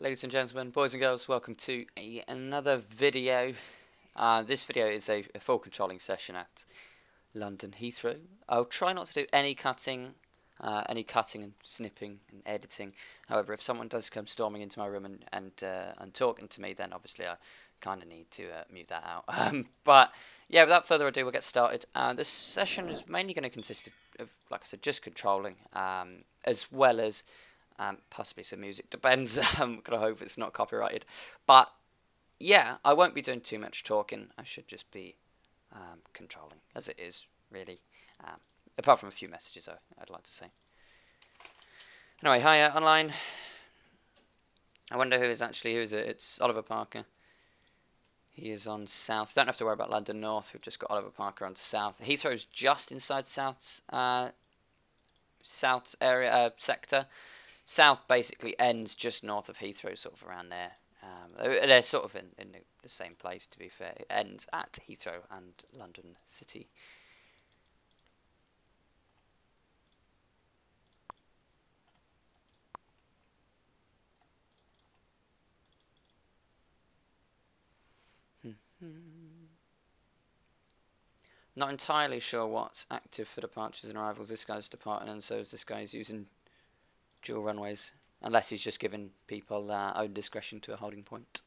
Ladies and gentlemen, boys and girls, welcome to a, another video. Uh, this video is a, a, full controlling session at London Heathrow. I'll try not to do any cutting, uh, any cutting and snipping and editing. However, if someone does come storming into my room and and, uh, and talking to me, then obviously I kind of need to uh, mute that out. Um, but yeah, without further ado, we'll get started. Uh, this session is mainly going to consist of, of, like I said, just controlling, um, as well as um, possibly some music. Depends. Um, I hope it's not copyrighted. But yeah, I won't be doing too much talking. I should just be um, controlling, as it is really. Um, apart from a few messages, I, would like to say. Anyway, hi online. I wonder who is actually who is it? It's Oliver Parker. He is on south. Don't have to worry about London North. We've just got Oliver Parker on south. He throws just inside south, uh, south area uh, sector. South basically ends just north of Heathrow, sort of around there. Um, they're sort of in, in the same place, to be fair. It ends at Heathrow and London City. Not entirely sure what's active for departures and arrivals. This guy's departing and so is this guy's using dual runways, unless he's just given people uh, own discretion to a holding point.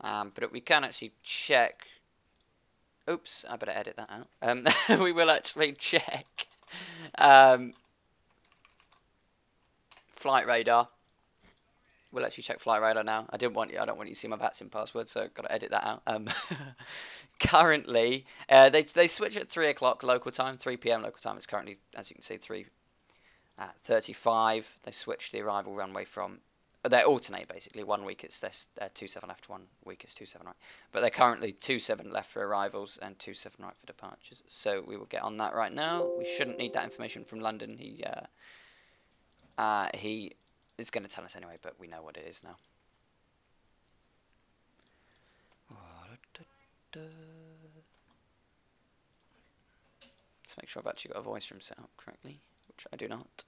Um, but we can actually check. Oops, I better edit that out. Um, we will actually check um, flight radar. We'll actually check flight radar now. I didn't want you. I don't want you to see my VATSIM password, so I've got to edit that out. Um, currently, uh, they they switch at three o'clock local time, three p.m. local time. It's currently, as you can see, three at 35, they switch the arrival runway from. They alternate basically. One week it's this uh, 27 left, one week it's two seven right. But they're currently two seven left for arrivals and two seven right for departures. So we will get on that right now. We shouldn't need that information from London. He uh, uh, he is going to tell us anyway, but we know what it is now. Let's make sure I've actually got a voice room set up correctly I do not.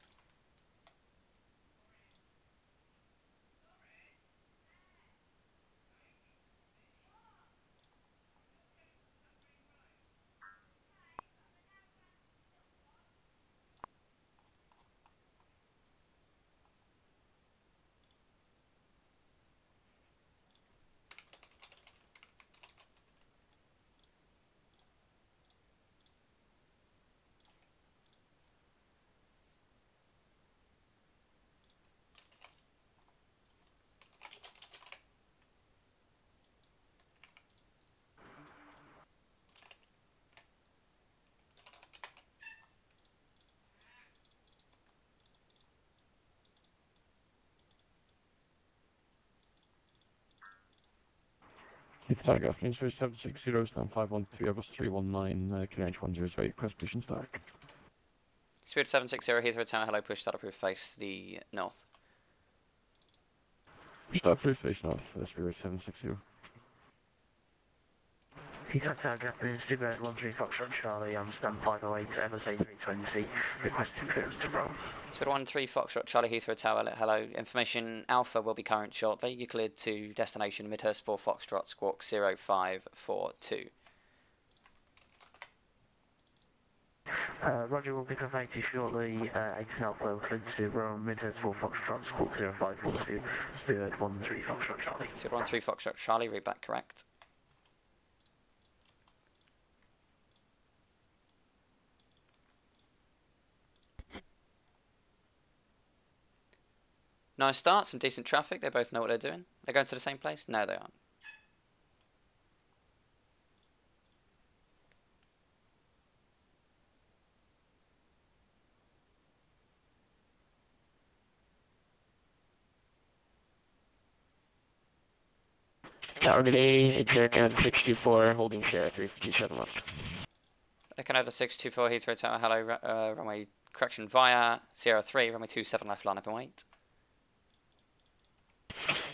It's Tiger, Inspire 760, stand 513, Airbus 319, uh, QNH 108, press position start. Speedbird 760, Heathrow Tower, hello, push start approved, face the north. Start approved, face north, uh, Speedbird 760. Heathrow Tower, Japanese, Speedbird 13 Foxtrot Charlie, on stand 508, MSA 320, requesting clearance to Rome. Speedbird 13 Foxtrot Charlie, Heathrow Tower, hello, information Alpha will be current shortly. You cleared to destination Midhurst 4 Foxtrot, squawk 0542. Uh, Roger will be conveyed to shortly, uh, 18 Alpha, cleared to Rome, Midhurst 4 Foxtrot, squawk 0542, Speedbird 13 Foxtrot Charlie. Speedbird 13 Foxtrot Charlie, read back correct. Nice start, some decent traffic. They both know what they're doing. They're going to the same place? No, they aren't. Target A, Canada 624, holding share 357 left. Canada 624, Heathrow Tower, hello, uh, runway correction via 03, runway 27 left, line up and wait.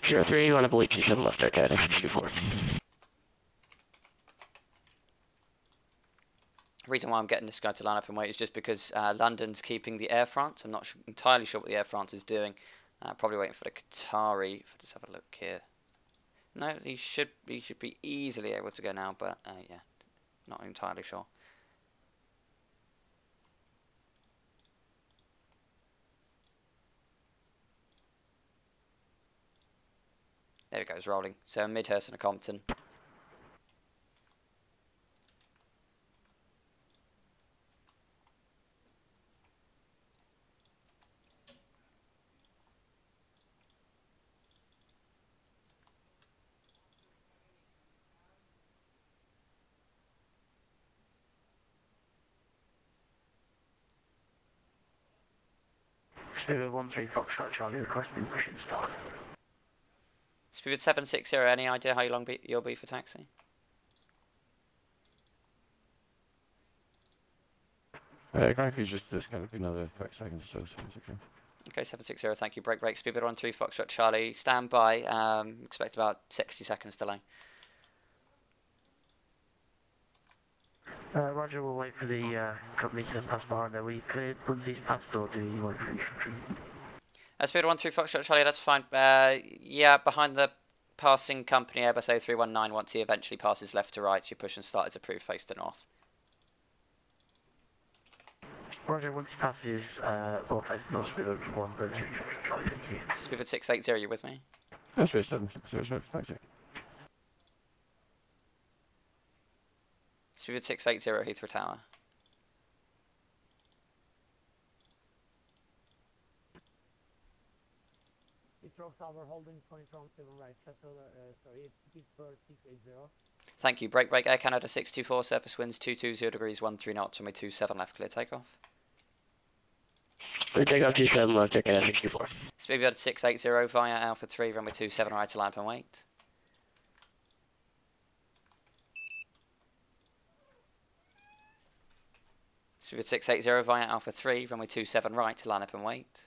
Three, line up and wait 27 left, Air Canada 624. The reason why I'm getting this guy to line up and wait is just because uh, London's keeping the Air France. I'm not entirely sure what the Air France is doing. Uh, probably waiting for the Qatari. If I just have a look here. No, he should he should be easily able to go now, but uh, yeah, not entirely sure. There it goes, rolling. So Midhurst and a Compton. Speedbird 13 Foxtrot Charlie requesting pushing start. Speed 760, any idea how long be, you'll be for taxi? Uh, ground fees just this another 30 seconds or so. 760. Okay, 760, thank you. Break, break, speed 13 Foxtrot Charlie. Stand by, um, expect about 60 seconds delay. Uh, Roger, we'll wait for the uh, company to pass by and then we cleared Bunzy's past or do you wait for instruction? Uh, speed 13 Foxtrot Charlie, that's fine. Uh, yeah, behind the passing company Airbus A319, once he eventually passes left to right, you push and start as approved face to north. Roger, once he passes, uh, all face north, Speedbird 13 Foxtrot Charlie, thank you. Speed 680, you with me? That's very 760, so taxi. Speed 680 Heathrow Tower. Heathrow Tower holding 20 from 7 right, shuttle, uh, sorry, it's Speedbird 680. Thank you. Break, break, Air Canada 624, surface winds 220 degrees, 13 knots, runway 27 left, clear takeoff. We take off 27 left, take at 64. Speedbird 680 via Alpha 3, runway 27 right to line up and wait. Speedbird 680 via Alpha 3, runway 27 right to line up and wait.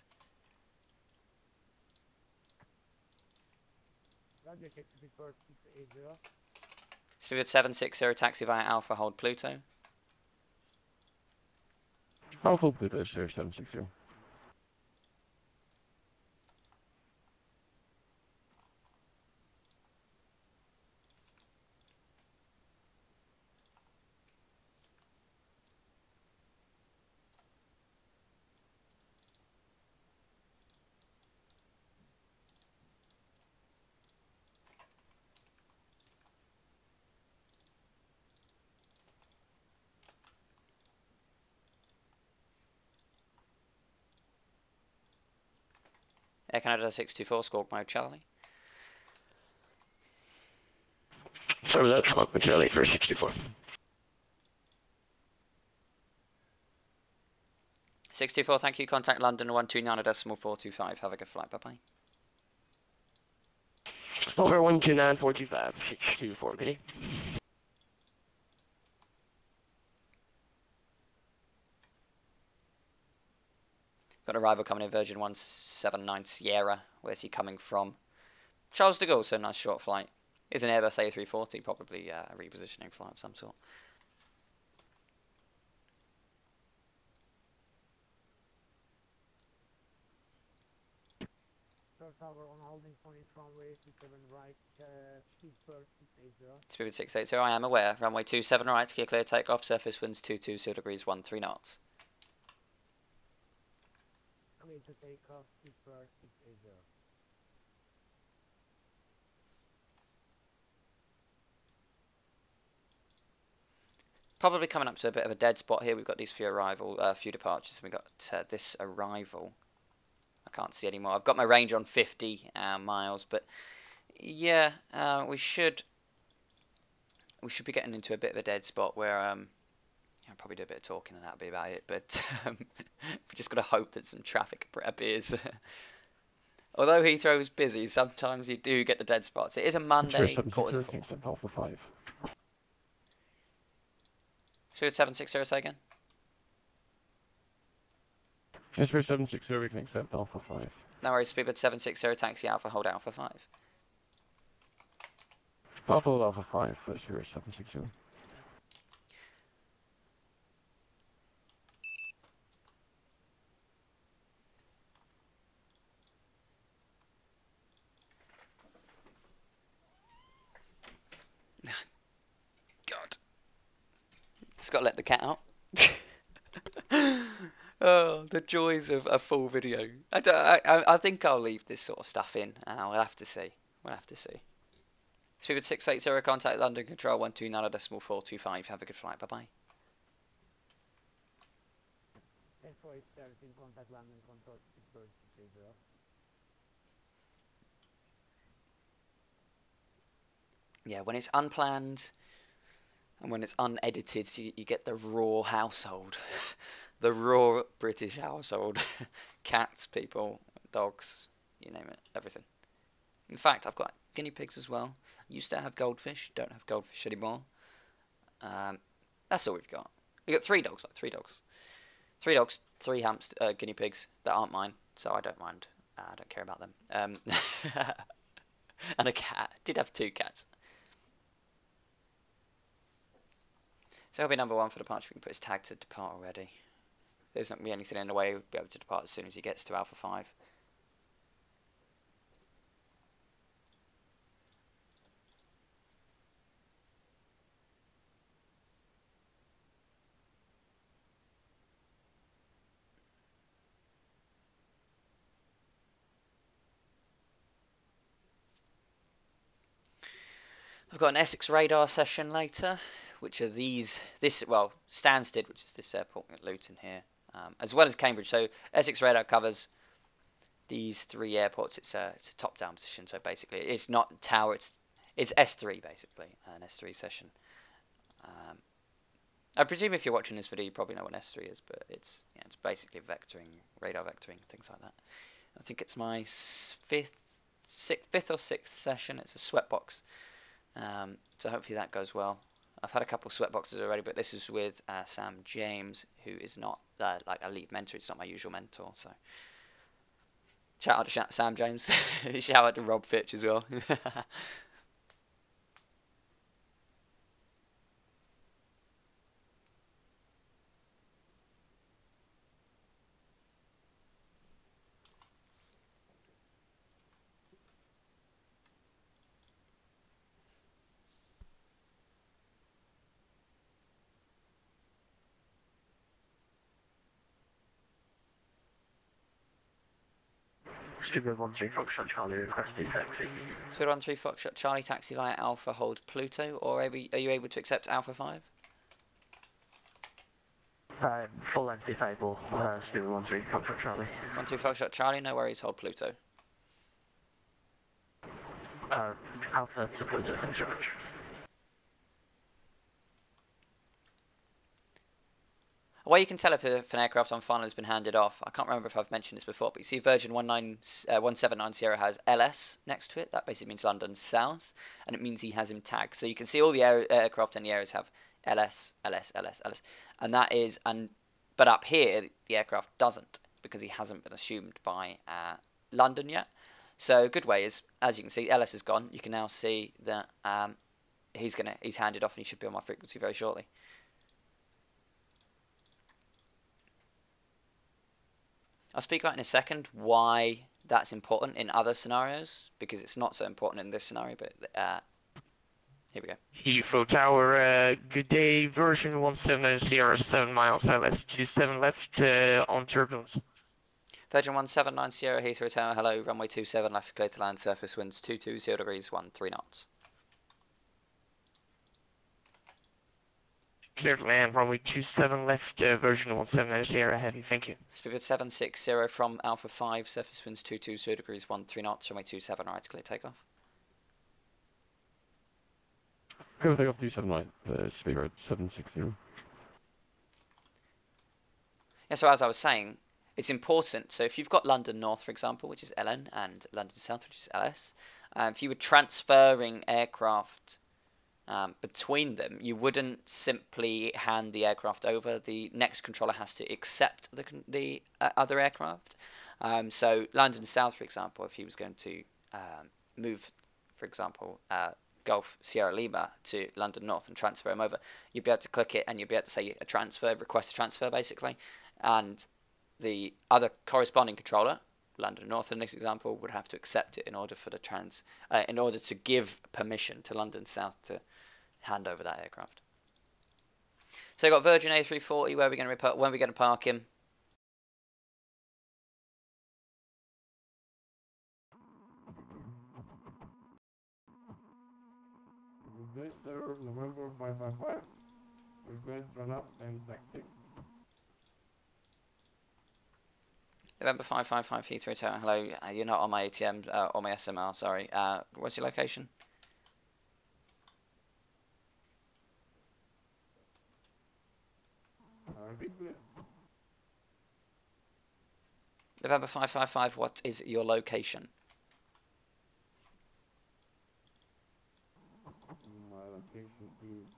Roger, check to Speedbird 680. Speedbird 760 taxi via Alpha, hold Pluto. Alpha is there 760? Air Canada 624, squawk mode Charlie. Sorry about that, smoke material for 64. 624, thank you. Contact London 129 decimal 425. Have a good flight. Bye bye. Over 129, 425, 624, okay? Got a rival coming in Virgin 179 Sierra. Where's he coming from? Charles de Gaulle, so nice short flight. Is an Airbus A340, probably uh, a repositioning flight of some sort. Heathrow Tower on holding 20 from way 27 right, uh, Speedbird 680. Speed 680, I am aware. Runway 27 right, clear clear takeoff. Surface winds 220 degrees 13 knots. Clear to take off Speedbird 680. Probably coming up to a bit of a dead spot here. We've got these few arrival, uh, few departures. We've got uh, this arrival. I can't see anymore. I've got my range on 50 uh, miles, but yeah, uh, we should we should be getting into a bit of a dead spot where um, I'll probably do a bit of talking and that'll be about it. But um, we just got to hope that some traffic appears. Although Heathrow is busy, sometimes you do get the dead spots. It is a Monday, quarter to four. Alpha 5. Speedbird 760 say again. Yes, 760, we can accept Alpha 5. No worries, Speedbird 760 taxi Alpha, hold Alpha 5. Alpha Alpha 5, that's 760. Just got to let the cat out. oh, the joys of a full video. I, don't, I, I think I'll leave this sort of stuff in. Uh, we'll have to see. We'll have to see. Speed 680, contact London Control 129 decimal 425. Have a good flight. Bye bye. 1048 contact London Control 630. Yeah, when it's unplanned and when it's unedited, you, you get the raw household. the raw British household. Cats, people, dogs, you name it, everything. In fact, I've got guinea pigs as well. Used to have goldfish, don't have goldfish anymore. Um, that's all we've got. We've got three dogs, like three dogs. Three dogs, three hamster, uh, guinea pigs that aren't mine, so I don't mind. Uh, I don't care about them. Um, and a cat. Did have two cats. So he'll be number one for departure. We can put his tag to depart already. There's not going to be anything in the way. He'll be able to depart as soon as he gets to Alpha 5. I've got an Essex radar session later, which are these, this, well, Stansted, which is this airport at Luton here, um, as well as Cambridge. So Essex radar covers these three airports. It's a, it's a top-down position, so basically it's not tower, it's it's S3 basically, an S3 session. Um, I presume if you're watching this video, you probably know what S3 is, but it's yeah, it's basically vectoring, radar vectoring, things like that. I think it's my fifth, sixth, fifth or sixth session. It's a sweatbox um, so hopefully that goes well. I've had a couple sweat boxes already, but this is with uh, Sam James, who is not uh, like a lead mentor. It's not my usual mentor. So shout out to Sam James. shout out to Rob Fitch as well. Studio 13 Foxtrot Charlie requesting taxi. Speed 13 Foxtrot Charlie taxi via Alpha hold Pluto, or are, we, are you able to accept Alpha 5? Uh, full length disable, uh, Studio 13 Foxtrot Charlie. 13 Foxtrot Charlie, no worries, hold Pluto. Uh, Alpha to Pluto, thanks very much. A way you can tell if, if an aircraft on final has been handed off, I can't remember if I've mentioned this before, but you see Virgin 19, uh, 1790 has LS next to it. That basically means London South, and it means he has him tagged. So you can see all the air, aircraft in the areas have LS, LS, LS, LS, and that is, and but up here the aircraft doesn't because he hasn't been assumed by uh, London yet. So good way is, as you can see, LS is gone. You can now see that um, he's gonna he's handed off and he should be on my frequency very shortly. I'll speak about in a second why that's important in other scenarios because it's not so important in this scenario. But uh, here we go. Heathrow Tower, uh, good day. Virgin 1707 miles LS 27 left uh, on turbulence. Virgin 1790 Heathrow Tower, hello, runway 27 left, clear to land, surface winds 220 degrees, 13 knots. Clear to land, runway 27 left, uh, Virgin 1790 Sierra Heavy, thank you. Speedbird 760 from Alpha 5, surface winds 220 degrees, 13 knots, runway 27 right, clear takeoff. Go takeoff 279, uh, Speedbird 760. Yeah, so as I was saying, it's important. So if you've got London North, for example, which is LN, and London South, which is LS, um, if you were transferring aircraft um, between them, you wouldn't simply hand the aircraft over. The next controller has to accept the the uh, other aircraft. Um, so London South, for example, if he was going to um, move, for example, uh, Golf Sierra Lima to London North and transfer him over, you'd be able to click it and you'd be able to say a transfer, request a transfer, basically, and the other corresponding controller London North in this example would have to accept it in order for the trans uh, in order to give permission to London South to hand over that aircraft. So you got Virgin A340. Where are we going to? When are we going to park him? November 555. Request run up and tactic. November 555 Heathrow Tower. Hello, uh, you're not on my ATM uh, or my SMR, sorry. Uh, what's your location? November 555, what is your location? My location is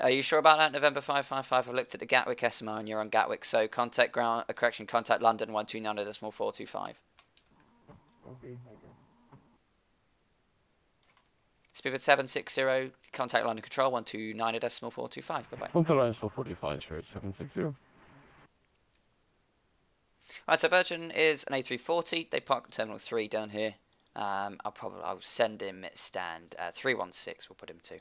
Are you sure about that? November 555, I've looked at the Gatwick SMR and you're on Gatwick, so contact ground, uh, correction, contact London 129.425. Okay. Speedbird 760, contact London Control 129.425. Bye bye. Punta Lines for 45, sure, 760. Right, so Virgin is an A340. They park at Terminal 3 down here. Um, I'll probably I'll send him at stand uh, 316. We'll put him to.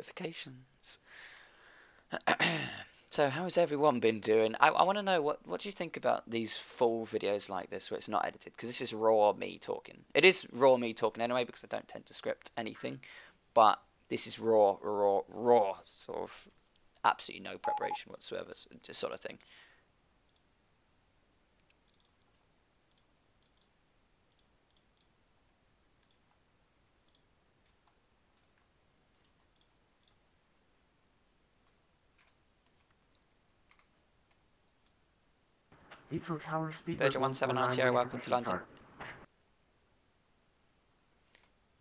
Notifications. So how has everyone been doing? I, I want to know what what do you think about these full videos like this where it's not edited because this is raw me talking. It is raw me talking anyway because I don't tend to script anything, hmm. but this is raw, raw, raw sort of absolutely no preparation whatsoever, sort of thing. Virgin 179 Sierra, welcome to London.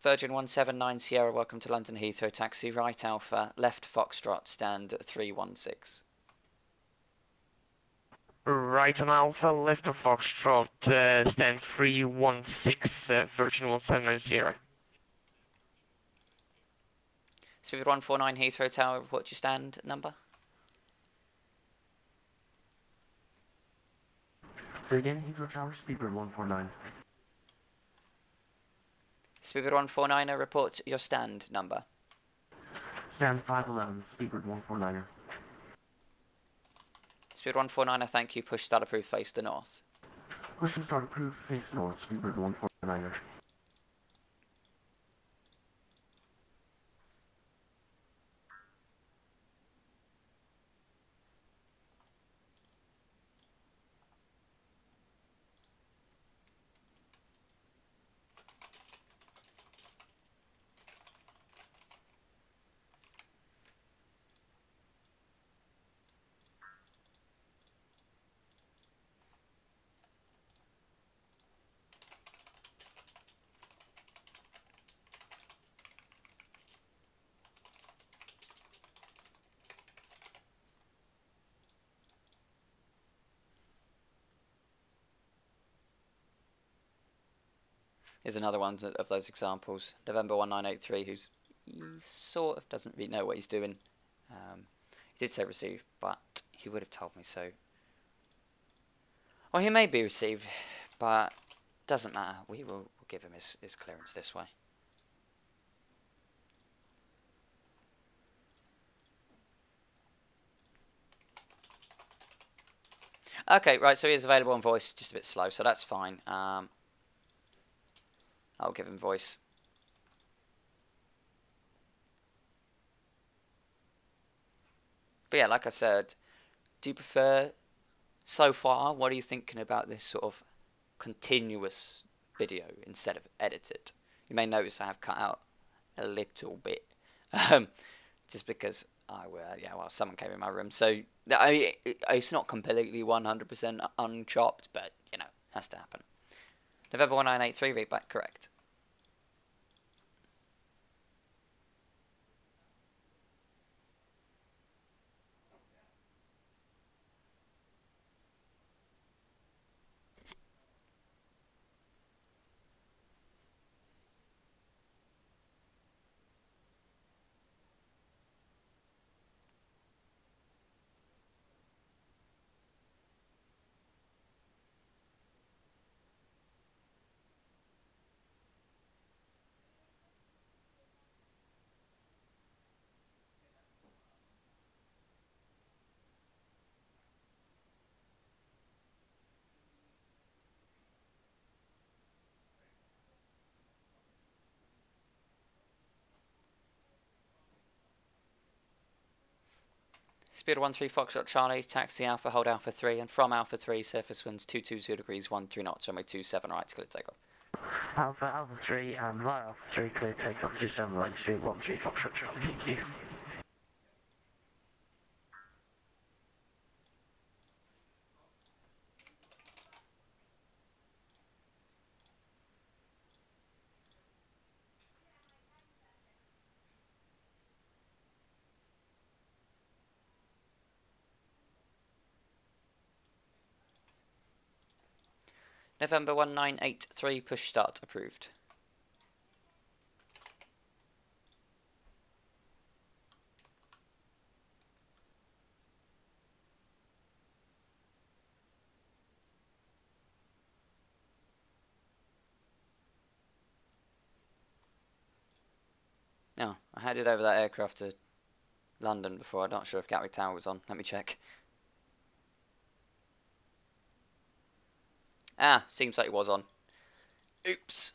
Virgin 179 Sierra, welcome to London Heathrow taxi, right Alpha, left Foxtrot, stand 316. Right on Alpha, left of Foxtrot, uh, stand 316, uh, Virgin 170. Speed 149 Heathrow Tower, what's your stand number? Say again, Heathrow Tower speedbird 149. Speedbird 149er, report your stand number. Stand 511, speedbird 149er. Speedbird 149er, thank you. Push start approved, face the north. Push start approved, face north, speedbird 149er. Here's another one of those examples. November 1983, who's sort of doesn't really know what he's doing. Um, he did say receive, but he would have told me so. Well, he may be received, but doesn't matter. We will we'll give him his, his clearance this way. Okay, right, so he is available on voice, just a bit slow, so that's fine. Um, I'll give him voice. But yeah, like I said, do you prefer so far? What are you thinking about this sort of continuous video instead of edited? You may notice I have cut out a little bit, um, just because I uh, yeah well someone came in my room, so I, it's not completely 100% unchopped, but you know has to happen. November 1983 read back correct. Speed 13 Foxtrot Charlie, taxi Alpha, hold Alpha 3, and from Alpha 3, surface winds 220 degrees, 13 knots, runway 27 right, clear takeoff. Alpha, Alpha 3, um, and via Alpha 3, clear takeoff to 7 right, Speedbird 13 Foxtrot Charlie. Thank you. November 1983, push start, approved. Now, I handed over that aircraft to London before. I'm not sure if Gatwick Tower was on. Let me check. Ah, seems like it was on. Oops.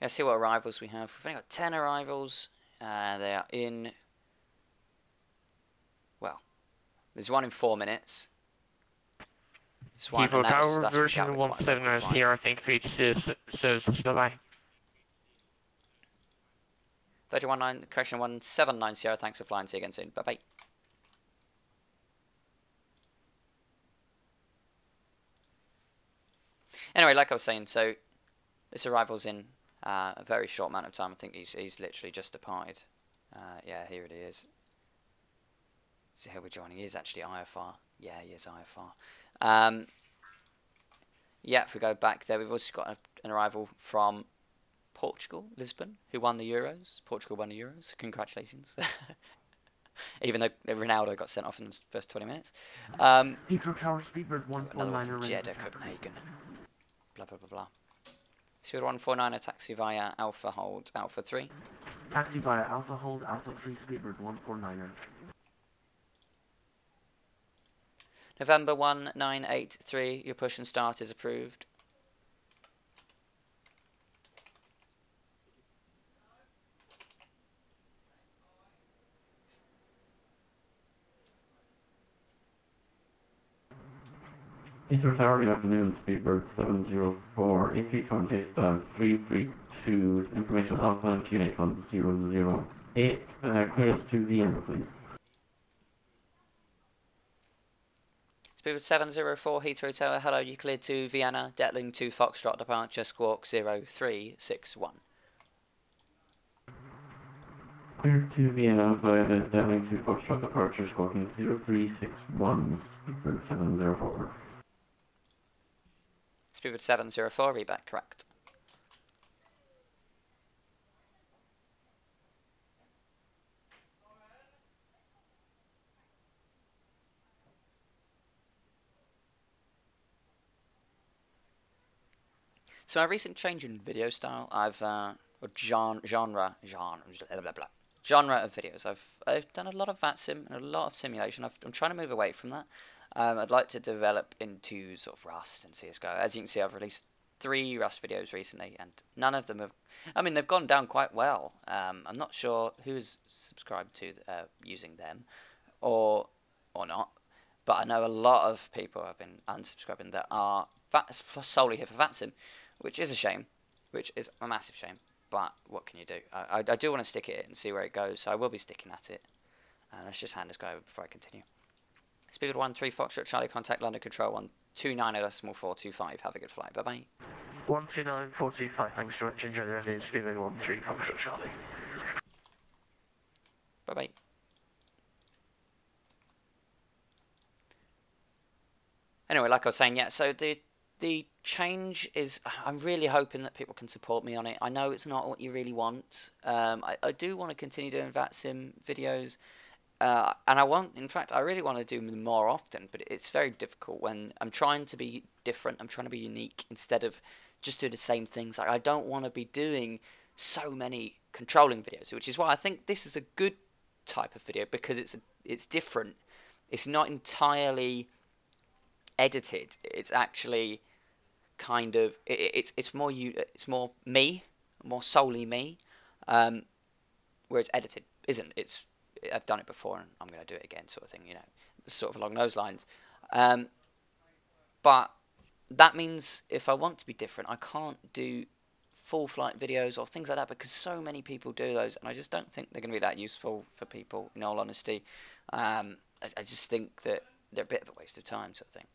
Let's see what arrivals we have. We've only got 10 arrivals. Uh, they are in... Well, there's one in four minutes. There's one, People and that's, that's version Gatwick, quite a 17 long is here, I think, for each services. Bye-bye. Virgin 19, correction 1790, thanks for flying, see you again soon. Bye-bye. Anyway, like I was saying, so this arrival's in uh, a very short amount of time. I think he's he's literally just departed. Uh, yeah, here it is. So who we're joining. He is actually IFR. Yeah, he is IFR. Um, yeah, if we go back there, we've also got a, an arrival from Portugal, Lisbon, who won the Euros. Portugal won the Euros. Congratulations. Even though Ronaldo got sent off in the first 20 minutes. Um, Heathrow Tower, Speedbird another one 149 from arrange. Jeddah, Copenhagen. Blah, blah, blah, blah. Speed 149, a taxi via Alpha Hold, Alpha 3. Taxi via Alpha Hold, Alpha 3, Speedbird 149er. November 1983, your push and start is approved. Tower, good afternoon, Speedbird 704, AP contact uh, 332, information Alpha and QNH 100, uh, clear us to Vienna, please. Speedbird 704, Heathrow Tower, hello, you cleared to Vienna, Detling 2 Foxtrot, departure, Squawk 0361. Clear to Vienna via the Detling to Foxtrot departure, squawking 0361, Speedbird 704. Speedbird 704, reback, correct. So a recent change in video style, I've uh, genre, genre, genre, blah, blah, blah, genre of videos. I've I've done a lot of VATSIM and a lot of simulation. I've, I'm trying to move away from that. Um, I'd like to develop into sort of Rust and CS:GO. As you can see, I've released three Rust videos recently, and none of them have. I mean, they've gone down quite well. Um, I'm not sure who's subscribed to uh, using them, or or not. But I know a lot of people have been unsubscribing that are solely here for VATSIM, which is a shame, which is a massive shame. But what can you do? I, I, I do want to stick it and see where it goes, so I will be sticking at it. Uh, let's just hand this guy over before I continue. Speed 1 3 Foxtrot Charlie, contact London Control 129 decimal 425. Have a good flight. Bye bye. 129, 425, thanks for much. Enjoy the rest of the Speedbird 13, Foxtrot Charlie. Bye bye. Anyway, like I was saying, yeah, so the the change is I'm really hoping that people can support me on it. I know it's not what you really want. Um, I, I do want to continue doing VATSIM videos. Uh, and I want, in fact, I really want to do them more often, but it's very difficult when I'm trying to be different. I'm trying to be unique instead of just doing the same things. Like I don't want to be doing so many controlling videos, which is why I think this is a good type of video because it's a, it's different. It's not entirely edited. It's actually kind of it, it's it's more you it's more me, more solely me. Um, whereas edited isn't. It's I've done it before and I'm going to do it again, sort of thing. You know, sort of along those lines. Um, but that means if I want to be different, I can't do full flight videos or things like that because so many people do those, and I just don't think they're going to be that useful for people. In all honesty, um, I, I just think that they're a bit of a waste of time, sort of thing.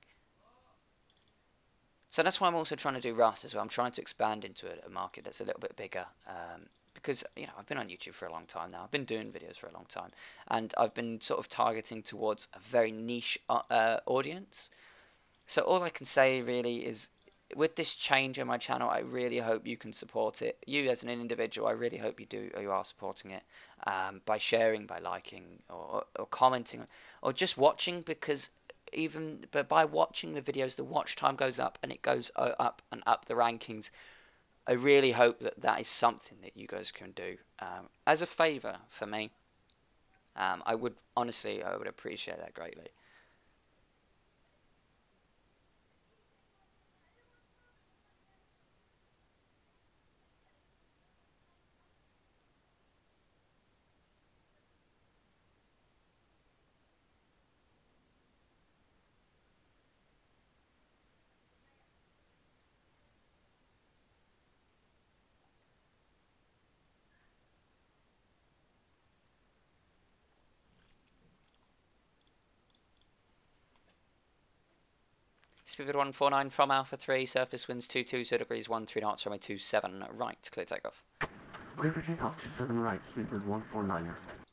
So that's why I'm also trying to do Rust as well. I'm trying to expand into a, a market that's a little bit bigger. Um, because you know I've been on YouTube for a long time now. I've been doing videos for a long time, and I've been sort of targeting towards a very niche uh, uh audience. So all I can say really is, with this change in my channel, I really hope you can support it. You as an individual, I really hope you do. You are supporting it um, by sharing, by liking, or, or commenting, or just watching because even but by watching the videos, the watch time goes up and it goes uh, up and up the rankings. I really hope that that is something that you guys can do um, as a favour for me. Um, I would honestly, I would appreciate that greatly. Speed 149 from Alpha 3, surface winds 220 degrees 13 knots, runway 27 right, clear takeoff. Clear takeoff 27 right, speed 149.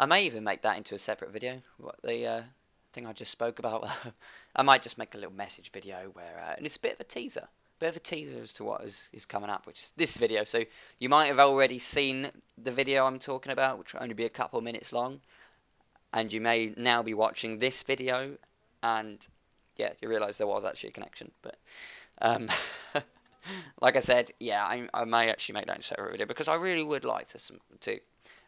I may even make that into a separate video. What the uh, thing I just spoke about. I might just make a little message video where, uh, and it's a bit of a teaser, bit of a teaser as to what is, is coming up, which is this video. So you might have already seen the video I'm talking about, which will only be a couple minutes long, and you may now be watching this video, and yeah, you realise there was actually a connection. But um, like I said, yeah, I, I may actually make that into a separate video because I really would like to to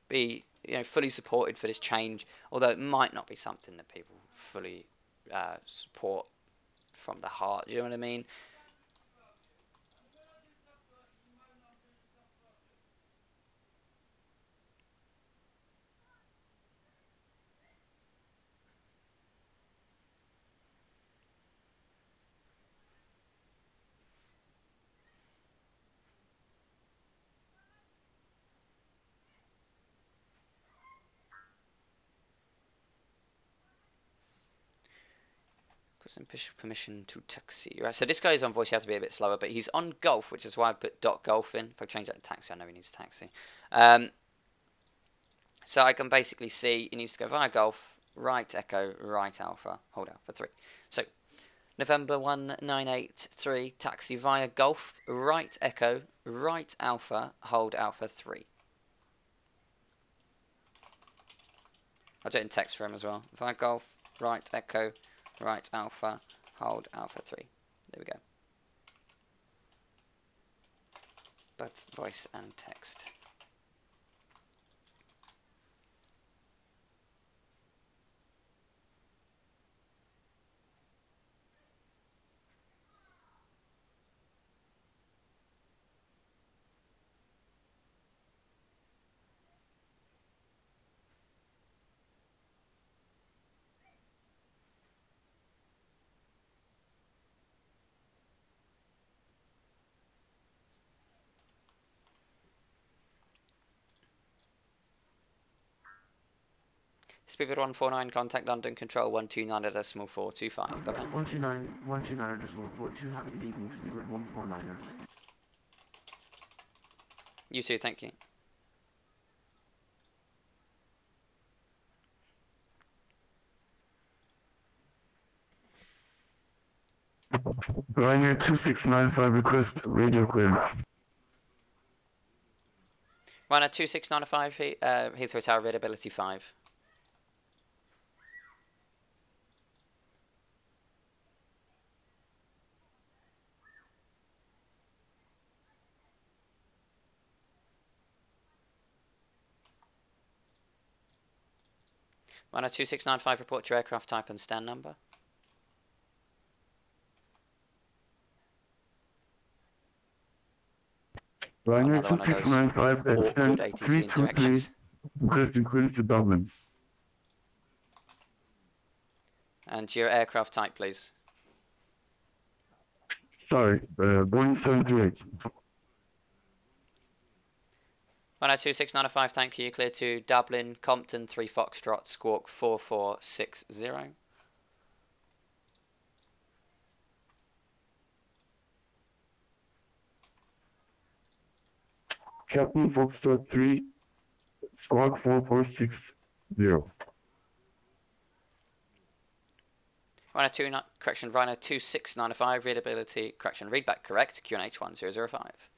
be you know fully supported for this change, although it might not be something that people fully uh, support from the heart. Do you know what I mean? Permission to taxi. Right, so this guy's on voice, he has to be a bit slower, but he's on golf, which is why I put dot golf in. If I change that to taxi, I know he needs a taxi. Um, so I can basically see he needs to go via golf, right echo, right alpha, hold alpha 3. So November 1983, taxi via golf, right echo, right alpha, hold alpha 3. I'll do it in text for him as well. Via golf, right echo, right alpha, hold alpha 3. There we go. Both voice and text. Speedbird 149, contact London Control 129 at decimal 425. Bye bye. 129, 129 decimal 425, happy evening, Speedbird 149. You too, thank you. Ryanair 2695 request radio clear. Ryanair 2695, uh, Heathrow Tower, readability 5. 102695, report your aircraft type and stand number. Ryanair Another one of those 2695, Awkward ATC interactions. Requesting Dublin. And your aircraft type, please. Sorry, uh, Boeing 738. 102695, thank you. Clear to Dublin, Compton, 3 Foxtrot, Squawk 4460. Captain Foxtrot 3, Squawk 4460. 102, ni- correction, Ryanair 2695, readability, correction, readback correct, QNH 1005.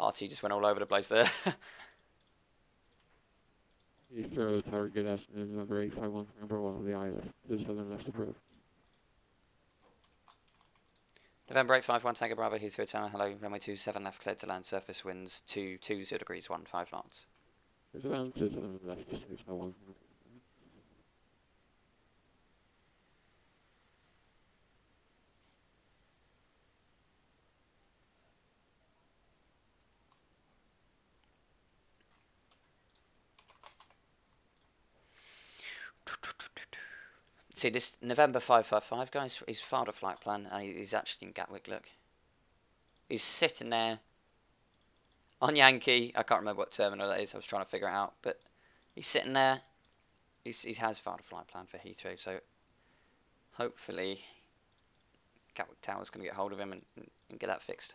RT just went all over the place there. Number 851 number 1 the southern left approved. November 851, Tango Bravo, Heathrow Tower, hello, runway 27 left cleared to land, surface winds 220 degrees, 15 knots. There's 27 left, See, this November 555, guys, he's filed a flight plan and he's actually in Gatwick, look. He's sitting there on Yankee. I can't remember what terminal that is, I was trying to figure it out. But he's sitting there. He's, he has filed a flight plan for Heathrow, so hopefully Gatwick Tower's going to get hold of him and, and get that fixed.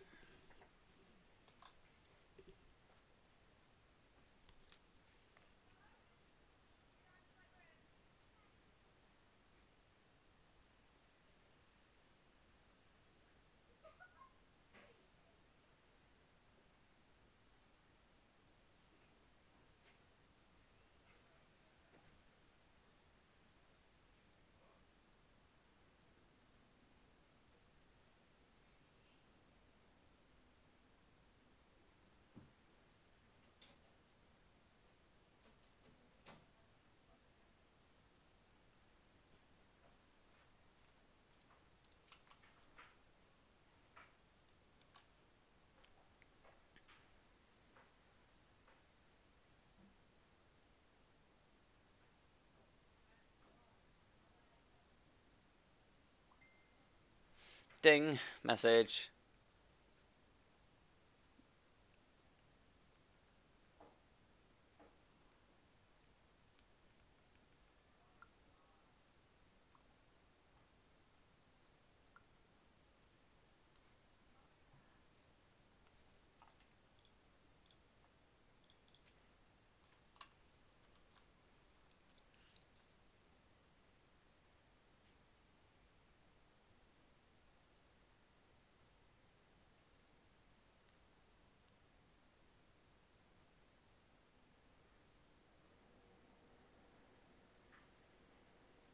Ding, message.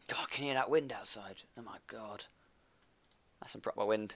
God, can you hear that wind outside? Oh my god. That's some proper wind.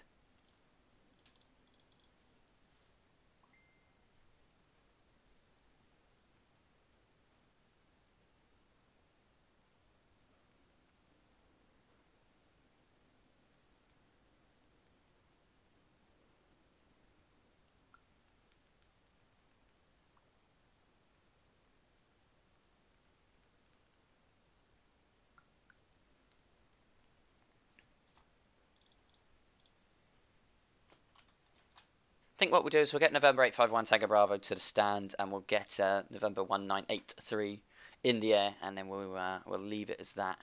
Think what we'll do is we'll get November 851 Tango Bravo to the stand and we'll get uh, November 1983 in the air and then we'll, uh, we'll leave it as that.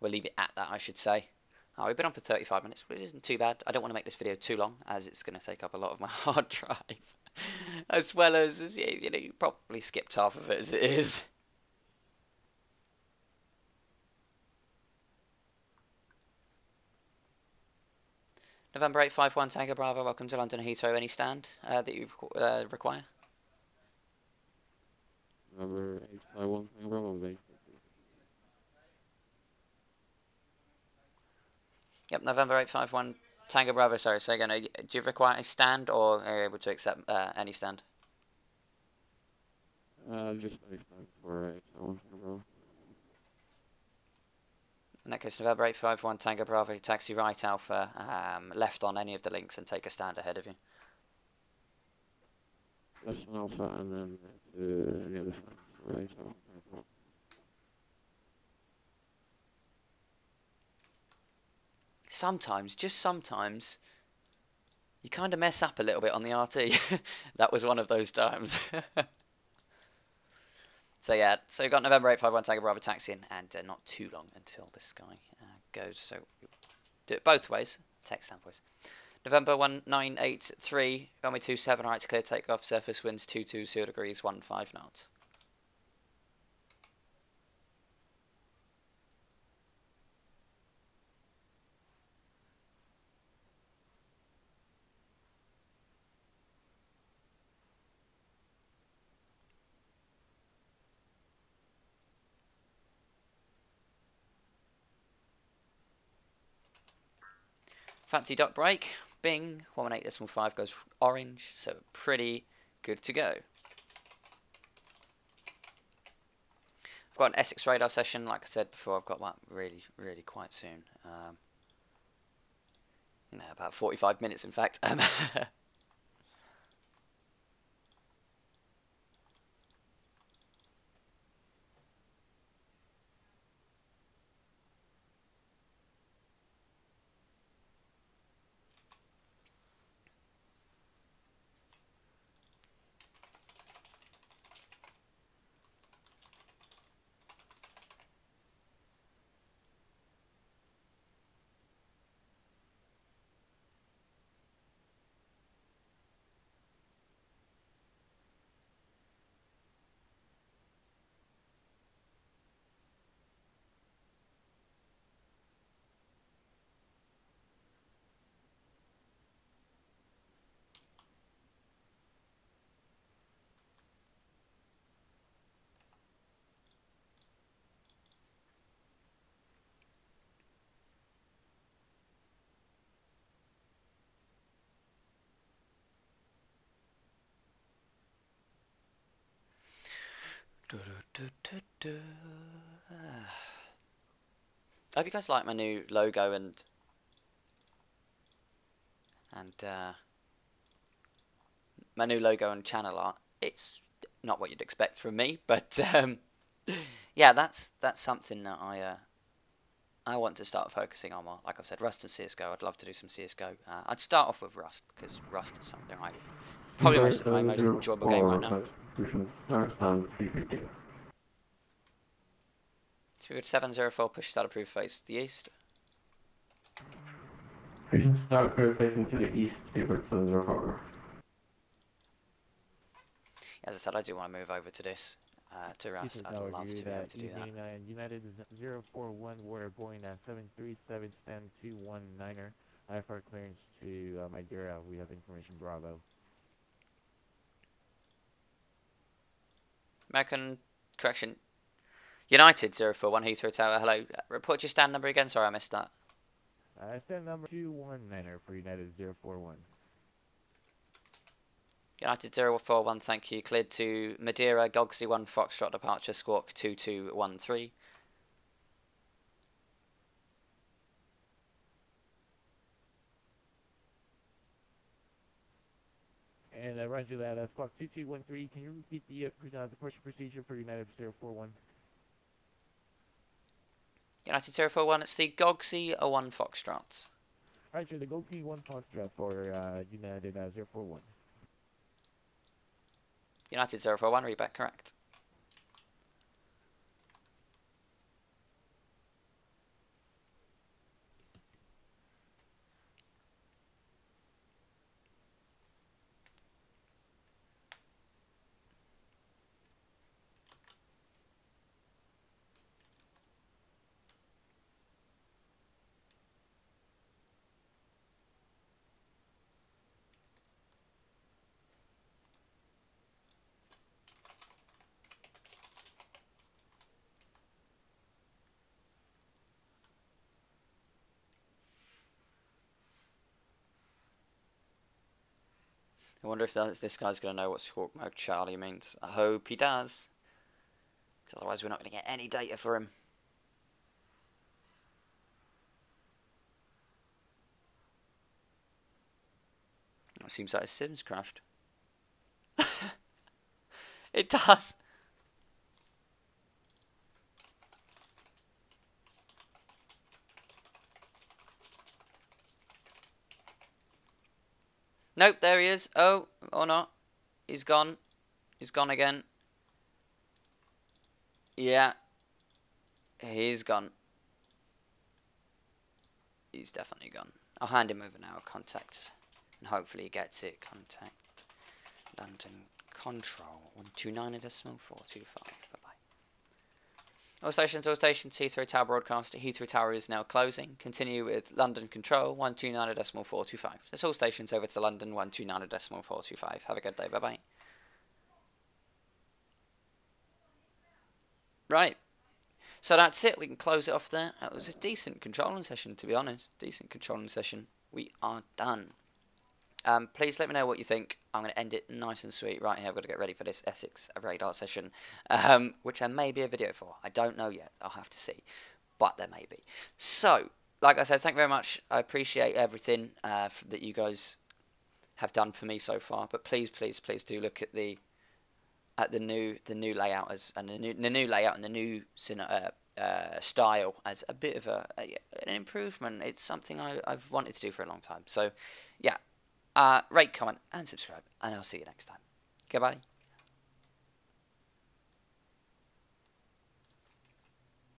we'll leave it at that, I should say. Oh, we've been on for 35 minutes, which isn't too bad. I don't want to make this video too long, as it's going to take up a lot of my hard drive. as well as, as you you know, you probably skipped half of it as it is. November 851 Tango Bravo, welcome to London Heathrow. Any stand uh, that you uh, require? November 851 Tango Bravo. Yep, November 851 Tango Bravo, sorry, say again. Do you require a stand or are you able to accept uh, any stand? Uh, just 85 for 851 Tango Bravo. Case, November 851 Tango Bravo, taxi right Alpha, um, left on any of the links and take a stand ahead of you. That's an alpha, and then to the other side for 851 Tango Bravo. Sometimes, just sometimes, you kind of mess up a little bit on the RT. that was one of those times. so yeah, so you've got November 851 Tango Bravo taxiing, and uh, not too long until this guy uh, goes. So do it both ways. Text and voice. November 1983, runway 27, right to clear takeoff, surface winds 220 degrees, 15 knots. Fancy duck break. Bing. 118.5 goes orange. So pretty good to go. I've got an Essex radar session, like I said before. I've got one really, really quite soon. Um, you know, about 45 minutes, in fact. I hope you guys like my new logo and and uh, my new logo and channel art. It's not what you'd expect from me, but um, yeah, that's that's something that I uh, I want to start focusing on more. Like I've said, Rust and CS:GO. I'd love to do some CS:GO. Uh, I'd start off with Rust because Rust is something I probably most, my most enjoyable game right now. Pushing start stand 352. Speed 704, push start approved face the east. Pushing start clear facing to the east, Speedbird 704. As I said, I do want to move over to this, uh, to Rust. I'd love to be able to do that. United, uh, United is 041, we're Boeing at 737 stand 219er. IFR clearance to uh, Madeira. We have information Bravo. American correction. United 041 Heathrow Tower. Hello. Report your stand number again. Sorry, I missed that. Uh, stand number 219er for United 041. United 041, thank you. Cleared to Madeira, GOGSI 1 Foxtrot departure, Squawk 2213. And uh, roger that, uh, Squawk 2213, can you repeat the, uh, pr- uh, departure procedure for United 041? United 041, it's the GOGSI 01 Foxtrot. Alright, Roger, the GOGSI 1 Foxtrot for uh, United uh, 041. United 041, read back correct. I wonder if this guy's going to know what Squawk Mode Charlie means. I hope he does. 'Cause otherwise we're not going to get any data for him. It seems like his Sims crashed. it does. Nope, there he is. Oh, or not. He's gone. He's gone again. Yeah. He's gone. He's definitely gone. I'll hand him over now. Contact. And hopefully he gets it. Contact. London Control. 129 decimal 425. All stations, all stations, Heathrow Tower broadcast. Heathrow Tower is now closing. Continue with London Control 129 decimal 425. That's all stations over to London 129 decimal 425. Have a good day. Bye bye. Right. So that's it. We can close it off there. That was a decent controlling session, to be honest. Decent controlling session. We are done. Um, please let me know what you think. I'm going to end it nice and sweet right here. I've got to get ready for this Essex radar session, um, which there may be a video for. I don't know yet. I'll have to see. But there may be. So, like I said, thank you very much. I appreciate everything uh, that you guys have done for me so far. But please, please, please do look at the at the new the new layout as and the new the new layout and the new uh, uh, style as a bit of a, a, an improvement. It's something I, I've wanted to do for a long time. So, yeah, uh, rate, comment, and subscribe, and I'll see you next time. Goodbye.